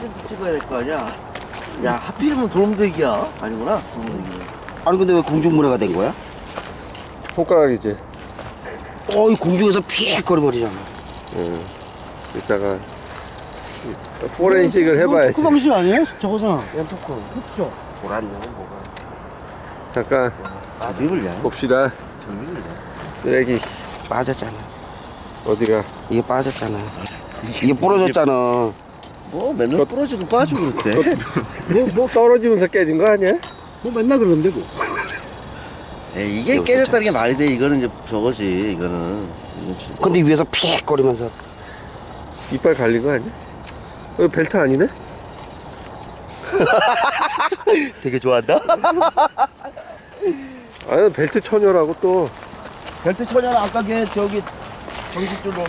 사진도 찍어야 될 거 아니야? 야, 하필이면 도롱대기야. 아니구나, 도롱대기. 아니 근데 왜 공중분해가 된 거야? 손가락이지. 어이 공중에서 픽 거려버리잖아 응. 이따가 포렌식을 해봐야지. 토크 방식 아니에요? 저거잖아 연토크 그쵸? 보란 놈은 뭐가. 잠깐 아, 늙을래? 봅시다. 늙을래? 쓰레기 빠졌잖아 어디가? 이게 빠졌잖아 이게 부러졌잖아 뭐, 맨날 부러지고 빠지고 그랬대. 뭐, 뭐 떨어지면서 깨진 거 아니야? 뭐 맨날 그러는데 뭐 에이, 이게 깨졌다는 게 말이 돼. 이거는 이제 저거지, 이거는. 근데 위에서 픽 거리면서 이빨 갈린 거 아니야? 어, 벨트 아니네? 되게 좋아한다? 아니 벨트 처녀라고 또 벨트 처녀는 아까 걔 저기 정식줄 놈